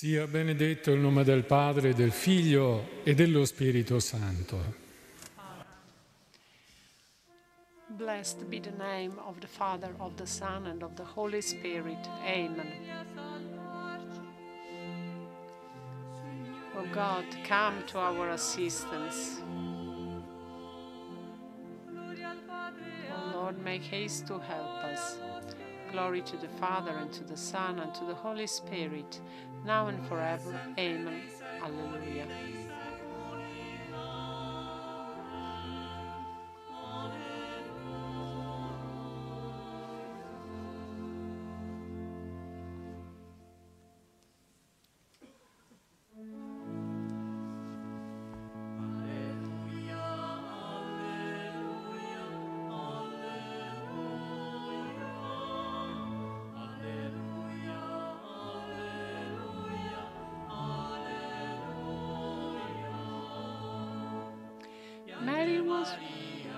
Sia benedetto il nome del Padre, del Figlio e dello Spirito Santo. Blessed be the name of the Father, of the Son, and of the Holy Spirit. Amen. O God, come to our assistance. O Lord, make haste to help us. Glory to the Father, and to the Son, and to the Holy Spirit, now and forever. Amen. Alleluia. Was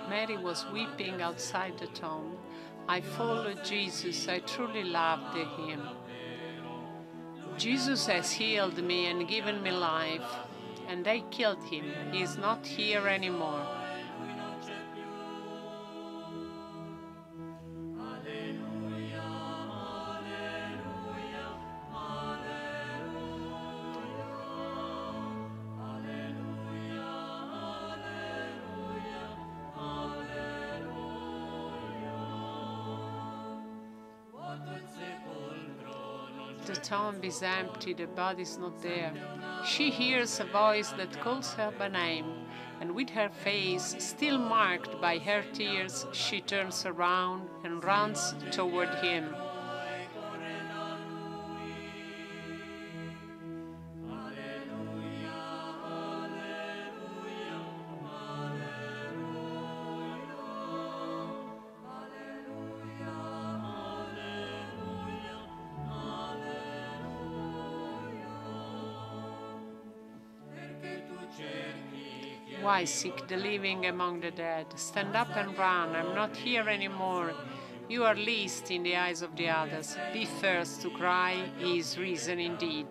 Mary was weeping outside the tomb. I followed Jesus, I truly loved him. Jesus has healed me and given me life, and they killed him. He is not here anymore. The tomb is empty, the body is not there. She hears a voice that calls her by name, and with her face still marked by her tears, she turns around and runs toward him. Why seek the living among the dead? Stand up and run. I'm not here anymore. You are least in the eyes of the others. Be first to cry, is risen indeed.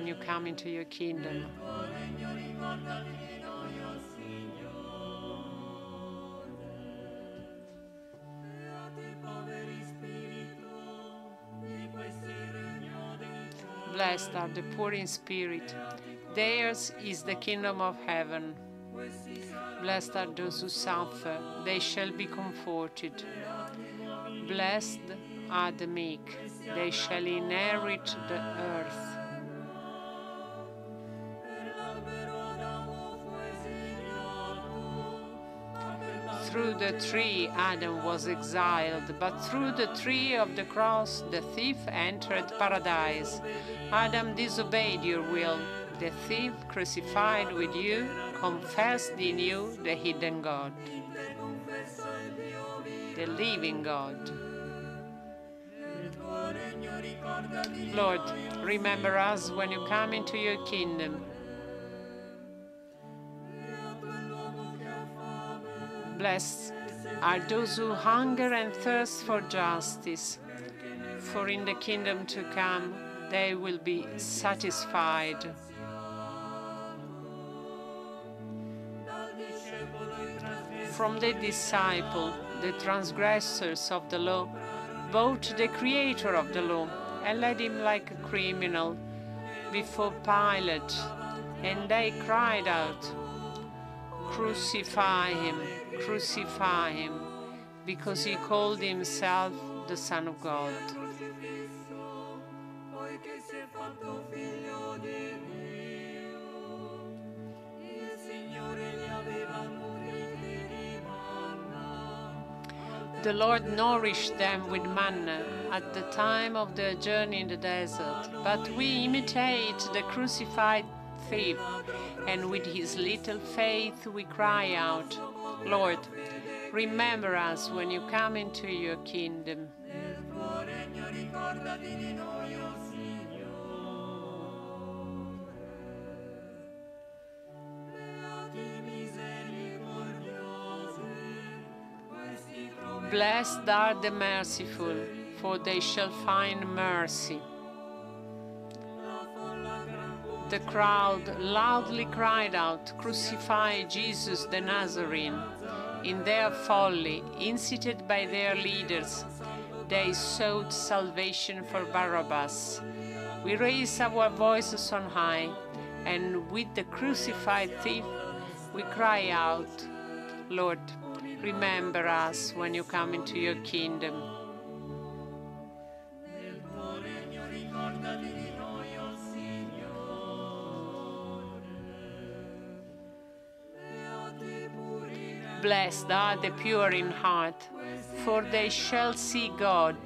When you come into your kingdom. Blessed are the poor in spirit, theirs is the kingdom of heaven. Blessed are those who suffer, they shall be comforted. Blessed are the meek, they shall inherit the earth. Through the tree Adam was exiled, but through the tree of the cross the thief entered paradise. Adam disobeyed your will. The thief crucified with you confessed in you the hidden God, the living God. Lord, remember us when you come into your kingdom. Blessed are those who hunger and thirst for justice, for in the kingdom to come they will be satisfied. From the disciple, the transgressors of the law, vote the creator of the law and led him like a criminal before Pilate. And they cried out, Crucify him, crucify him, because he called himself the Son of God. The Lord nourished them with manna at the time of their journey in the desert. But we imitate the crucified and with his little faith we cry out, Lord, remember us when you come into your kingdom. Blessed are the merciful, for they shall find mercy. The crowd loudly cried out, Crucify Jesus the Nazarene. In their folly, incited by their leaders, they sought salvation for Barabbas. We raise our voices on high, and with the crucified thief we cry out, Lord, remember us when you come into your kingdom. Blessed are the pure in heart, for they shall see God.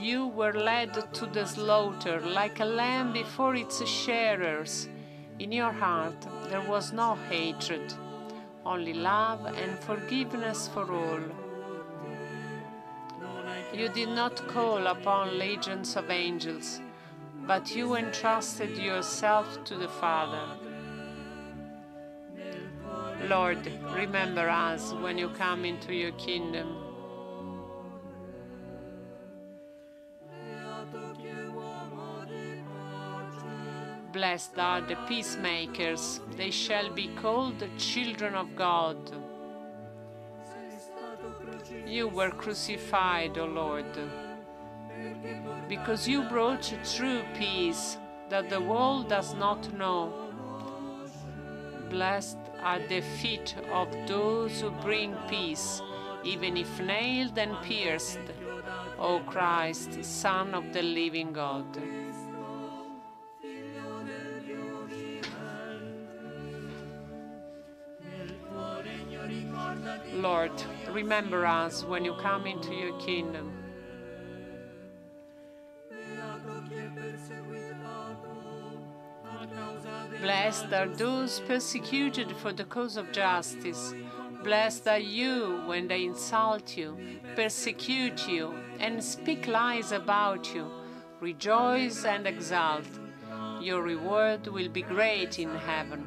You were led to the slaughter like a lamb before its shearers. In your heart there was no hatred, only love and forgiveness for all. You did not call upon legions of angels, but you entrusted yourself to the Father. Lord, remember us when you come into your kingdom. Blessed are the peacemakers, they shall be called the children of God. You were crucified, O Lord, because you brought true peace that the world does not know. Blessed are the feet of those who bring peace, even if nailed and pierced, O Christ, Son of the living God. Lord, remember us when you come into your kingdom. Blessed are those persecuted for the cause of justice. Blessed are you when they insult you, persecute you, and speak lies about you. Rejoice and exult. Your reward will be great in heaven.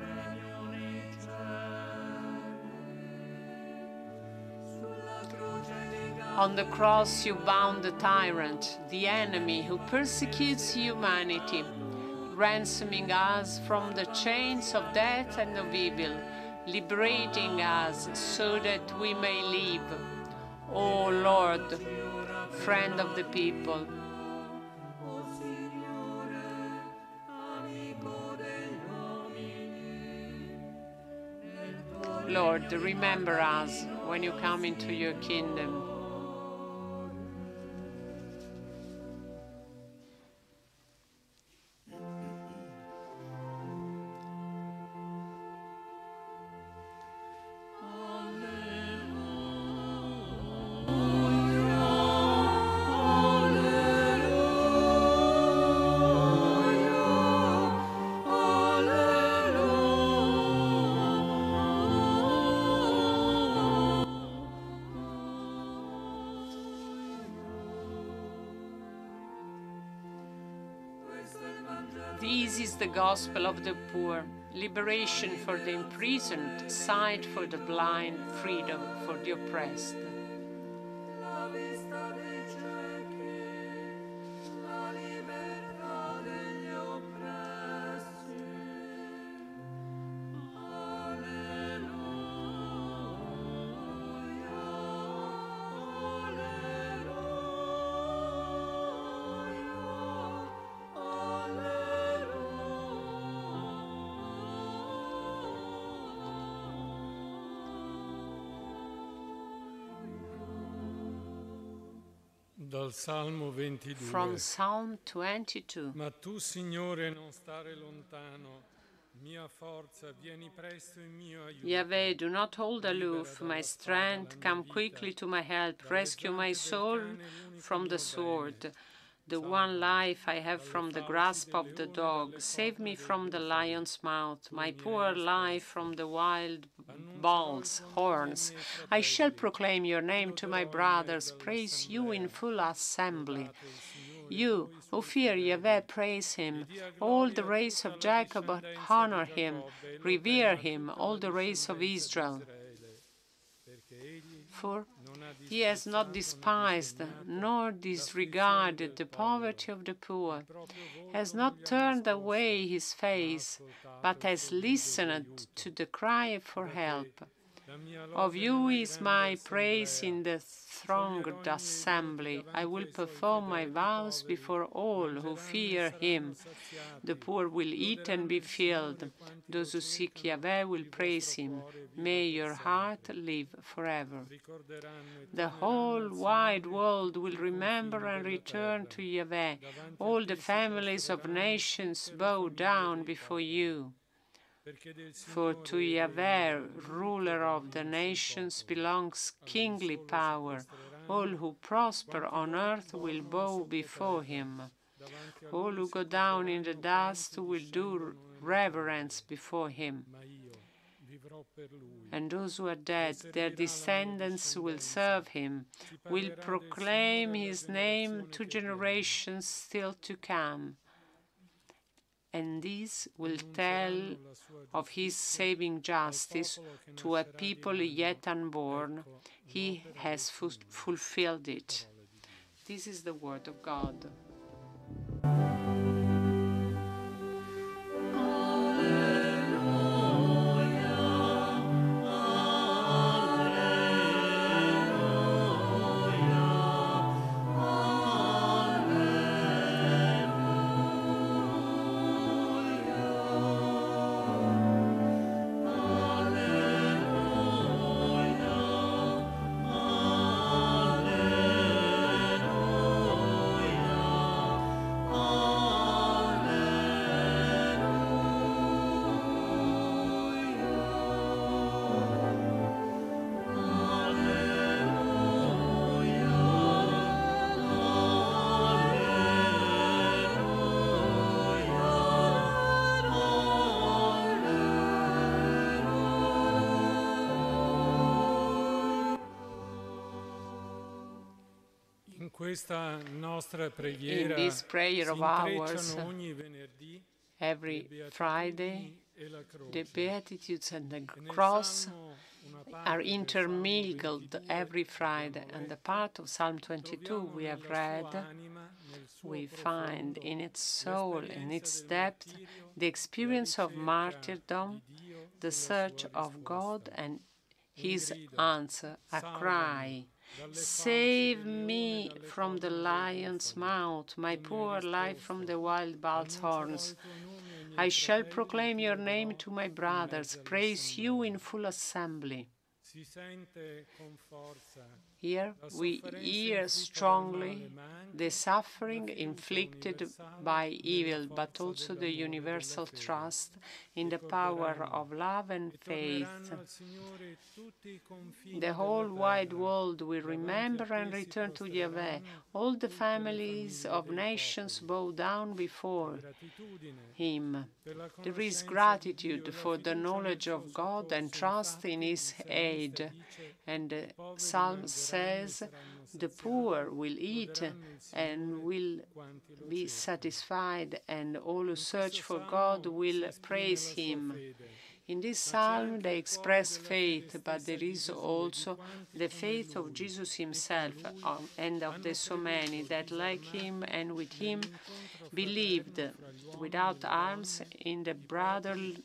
On the cross you bound the tyrant, the enemy who persecutes humanity, ransoming us from the chains of death and of evil, liberating us so that we may live. O Lord, friend of the people, Lord, remember us when you come into your kingdom. The gospel of the poor, liberation for the imprisoned, sight for the blind, freedom for the oppressed. Dal Salmo 22. From Psalm 22. Ma tu, Signore, non stare lontano Yahweh, do not hold aloof my strength. Come quickly to my help. Rescue my soul from the sword the one life I have from the grasp of the dog. Save me from the lion's mouth, my poor life from the wild bull's horns. I shall proclaim your name to my brothers, praise you in full assembly. You who fear Yahweh, praise him. All the race of Jacob honor him, revere him, all the race of Israel. For he has not despised nor disregarded the poverty of the poor, has not turned away his face, but has listened to the cry for help. Of you is my praise in the thronged assembly. I will perform my vows before all who fear him. The poor will eat and be filled. Those who seek Yahweh will praise him. May your heart live forever. The whole wide world will remember and return to Yahweh. All the families of nations bow down before you. For to Yahweh, ruler of the nations, belongs kingly power. All who prosper on earth will bow before him. All who go down in the dust will do reverence before him. And those who are dead, their descendants will serve him, will proclaim his name to generations still to come and this will tell of his saving justice to a people yet unborn. He has fulfilled it. This is the word of God. In this prayer of ours, every Friday, the Beatitudes and the Cross are intermingled every Friday. And the part of Psalm 22 we have read, we find in its soul, in its depth, the experience of martyrdom, the search of God, and his answer, a cry Save me from the lion's mouth, my poor life from the wild bull's horns. I shall proclaim your name to my brothers, praise you in full assembly. Here we hear strongly the suffering inflicted by evil, but also the universal trust in the power of love and faith. The whole wide world will remember and return to Yahweh. All the families of nations bow down before Him. There is gratitude for the knowledge of God and trust in His aid. And the Psalm says, The poor will eat and will be satisfied, and all who search for God will praise Him. In this psalm, they express faith, but there is also the faith of Jesus himself um, and of the so many that, like him and with him, believed without arms in the brotherly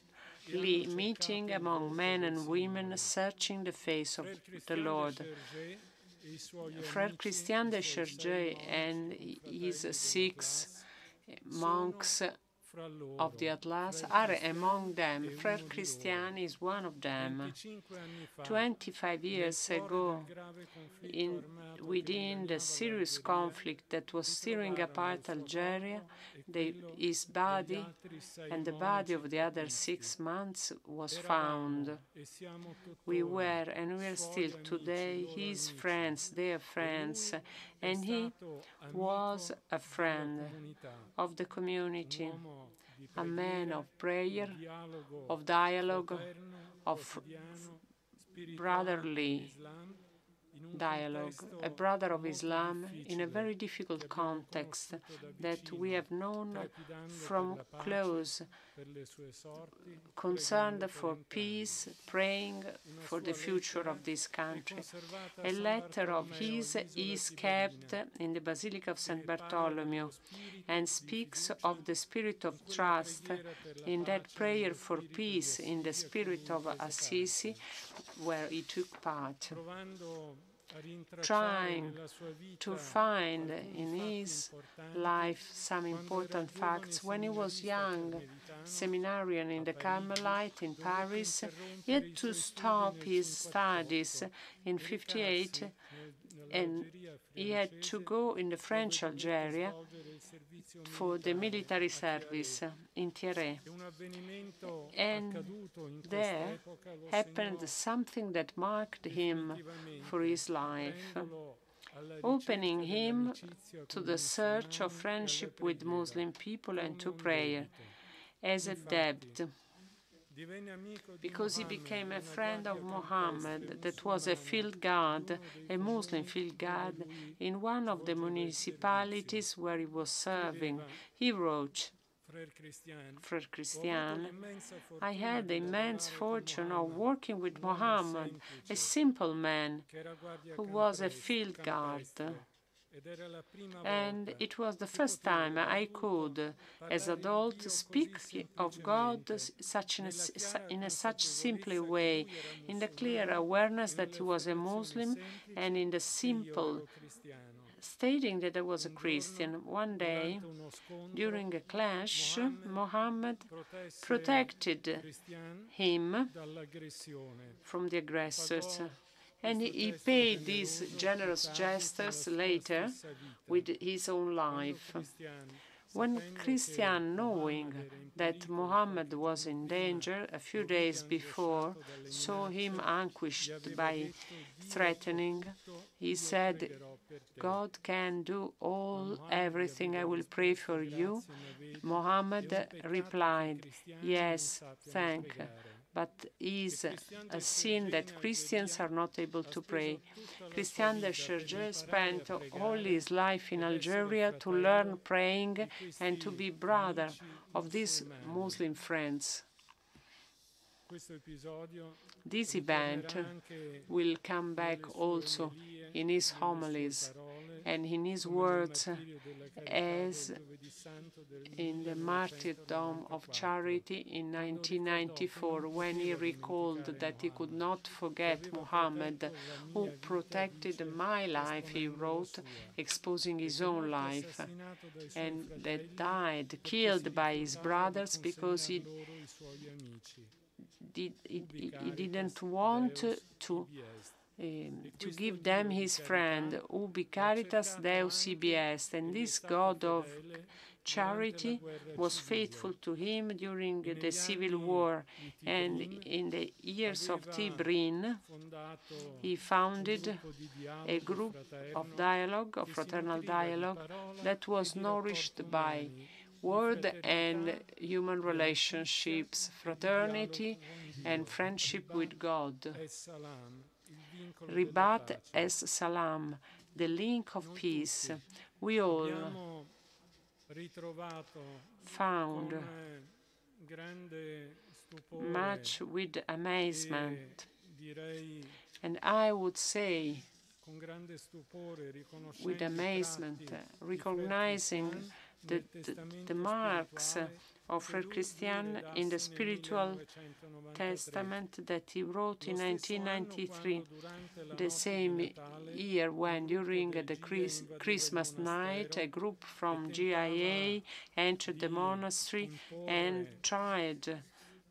meeting among men and women, searching the face of the Lord. Frère Christian de Chergé and his six monks of the Atlas are among them. Frere Christian is one of them. 25 years ago, in, within the serious conflict that was tearing apart Algeria, the, his body and the body of the other six months was found. We were and we are still today his friends, their friends, and he was a friend of the community, a man of prayer, of dialogue, of brotherly dialogue, a brother of Islam in a very difficult context that we have known from close, concerned for peace, praying for the future of this country. A letter of his is kept in the Basilica of St. Bartholomew and speaks of the spirit of trust in that prayer for peace in the spirit of Assisi where he took part trying to find in his life some important facts. When he was young, seminarian in the Carmelite in Paris, he had to stop his studies in 58 and he had to go in the French Algeria for the military service in Tiaret. And there happened something that marked him for his life, opening him to the search of friendship with Muslim people and to prayer as a debt because he became a friend of Muhammad that was a field guard, a Muslim field guard, in one of the municipalities where he was serving. He wrote, Frere Christian, I had the immense fortune of working with Muhammad, a simple man who was a field guard. And it was the first time I could, as adult, speak of God such in, a, in a such simple way, in the clear awareness that he was a Muslim, and in the simple stating that I was a Christian. One day, during a clash, Mohammed protected him from the aggressors and he paid these generous gestures later with his own life. When Christian, knowing that Muhammad was in danger a few days before, saw him anguished by threatening, he said, God can do all, everything. I will pray for you. Muhammad replied, Yes, thank but is a sin that Christians are not able to pray. Christian de Chergé spent all his life in Algeria to learn praying and to be brother of these Muslim friends. This event will come back also in his homilies and in his words as in the martyrdom of charity in 1994 when he recalled that he could not forget Muhammad who protected my life he wrote exposing his own life and that died killed by his brothers because he did, he, he didn't want to to give them his friend, ubi caritas Deus ibi est, and this God of charity was faithful to him during the civil war, and in the years of Tibhirine, he founded a group of dialogue, of fraternal dialogue, that was nourished by word and human relationships, fraternity and friendship with God. Ribat es Salam, the link of peace. We all found much with amazement, and I would say with amazement, recognizing the, the, the marks of Frère Christian in the spiritual testament that he wrote in 1993, the same year when, during the Christmas night, a group from GIA entered the monastery and tried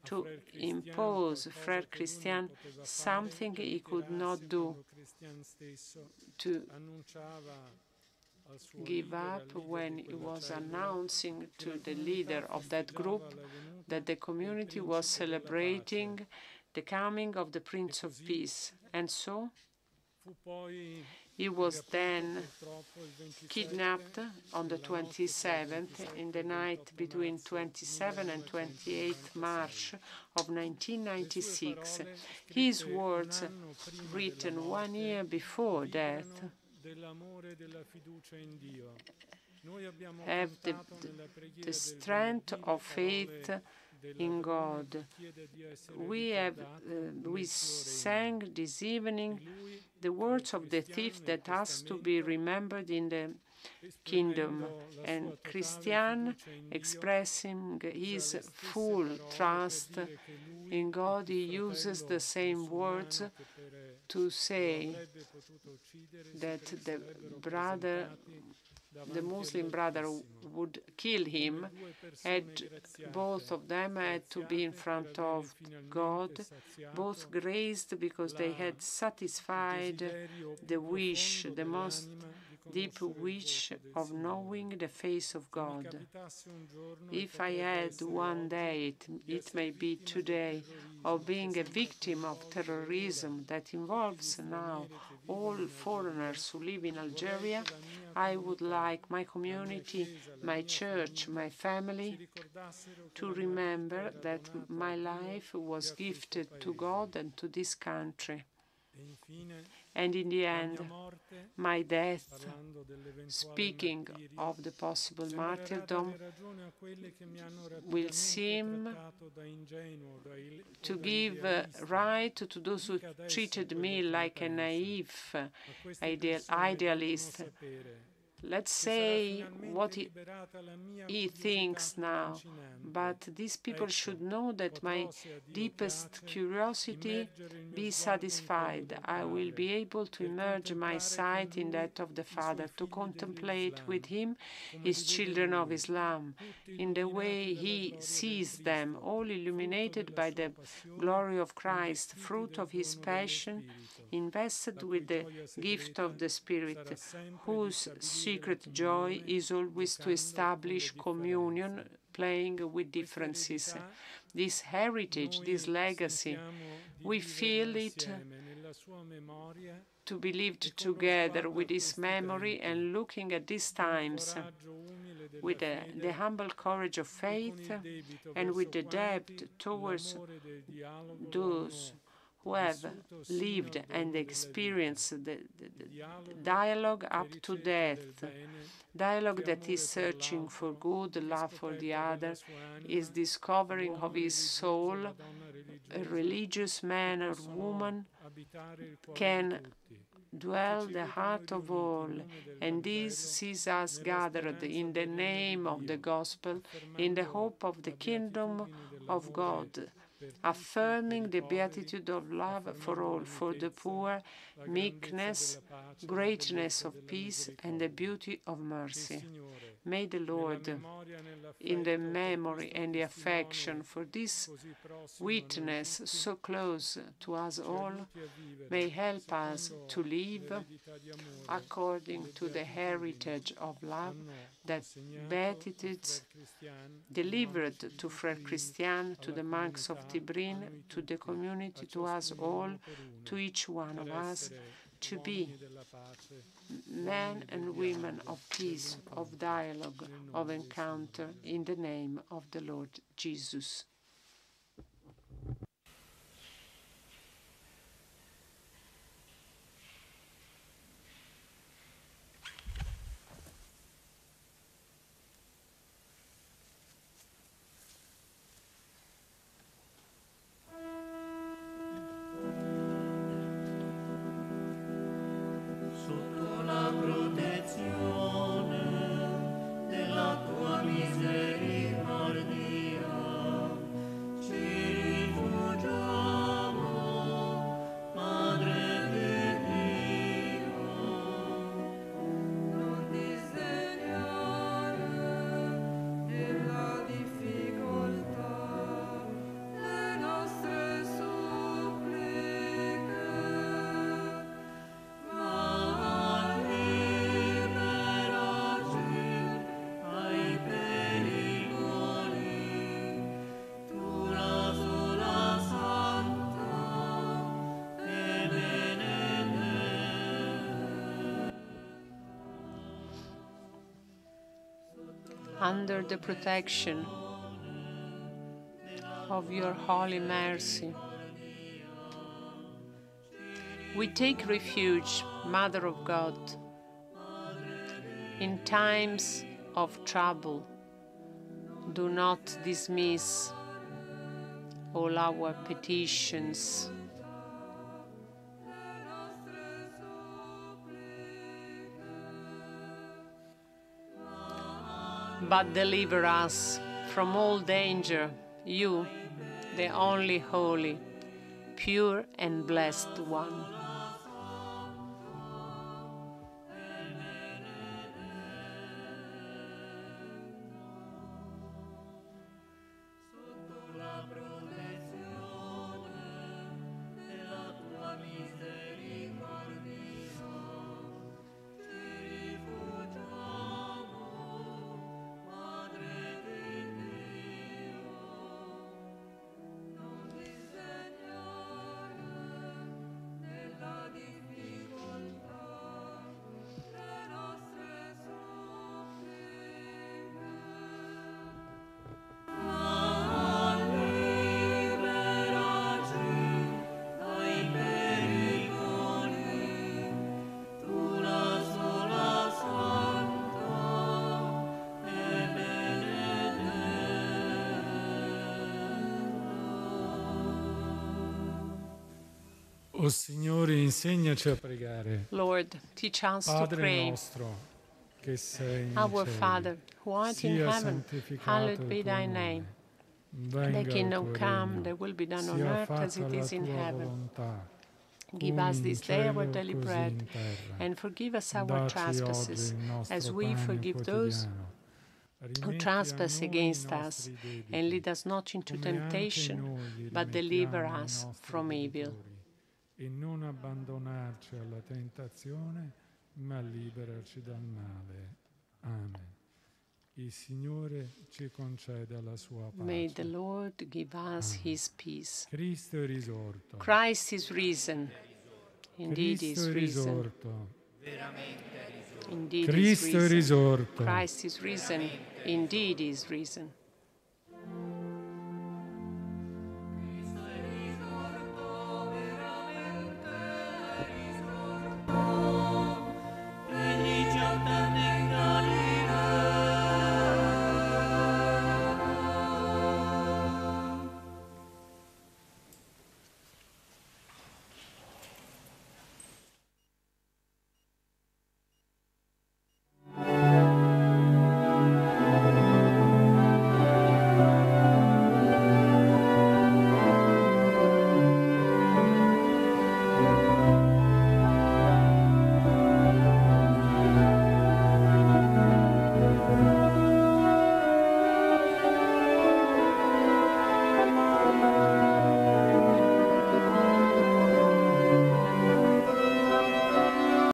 to impose Frère Christian something he could not do, to give up when he was announcing to the leader of that group that the community was celebrating the coming of the Prince of Peace. And so he was then kidnapped on the 27th, in the night between 27 and 28 March of 1996. His words, written one year before death, have the, the strength of faith in God. We have uh, we sang this evening the words of the thief that has to be remembered in the kingdom. and Christian expressing his full trust in God. He uses the same words to say that the brother the Muslim brother would kill him, had both of them had to be in front of God, both graced because they had satisfied the wish, the most deep wish of knowing the face of God. If I had one day, it, it may be today, of being a victim of terrorism that involves now all foreigners who live in Algeria, I would like my community, my church, my family to remember that my life was gifted to God and to this country. And in the end, my death, speaking of the possible martyrdom, will seem to give right to those who treated me like a naive ideal, idealist let's say what he, he, thinks now, but these people should know that my deepest curiosity be satisfied. I will be able to merge my sight in that of the Father, to contemplate with him his children of Islam, in the way he sees them, all illuminated by the glory of Christ, fruit of his passion, invested with the gift of the Spirit, whose secret joy is always to establish communion, playing with differences. This heritage, this legacy, we feel it to be lived together with his memory and looking at these times with the, the, humble courage of faith and with the debt towards those who have lived and experienced the, the, the, dialogue up to death, dialogue that is searching for good, love for the other, is discovering of his soul, a religious man or woman can dwell the heart of all, and this sees us gathered in the name of the gospel, in the hope of the kingdom of God affirming the beatitude of love for all, for the poor, meekness, greatness of peace, and the beauty of mercy. May the Lord, in the memory and the affection for this witness so close to us all, may help us to live according to the heritage of love that beatitudes delivered to Frère Christian, to the monks of Tibhirine, to the community, to us all, to each one of us, to be men and women of peace, of dialogue, of encounter, in the name of the Lord Jesus. Under the protection of your holy mercy. We take refuge, Mother of God, in times of trouble. Do not dismiss all our petitions. But deliver us from all danger, you, the only holy, pure and blessed one. O Signore, insegnaci a pregare. Lord, teach us to Padre pray. nostro, che sei in Our cielo, Father, who art in heaven, santificato hallowed il be tuo thy nome. name. Venga il kingdom come, regno. thy will be done on earth as it is in heaven. volontà, Give us this day our daily bread, and forgive us our trespasses, as we pane forgive those who trespass against us, and lead us not into temptation, but deliver us from evil. E non abbandonarci alla tentazione, ma liberarci dal male. Amen. Il Signore ci conceda la sua pace. May the Lord give us his peace. Cristo è risorto. Christ is risen. Indeed Cristo is è risen. risorto. Indeed is Cristo è risen. risorto. Christ is risen. Indeed is risen.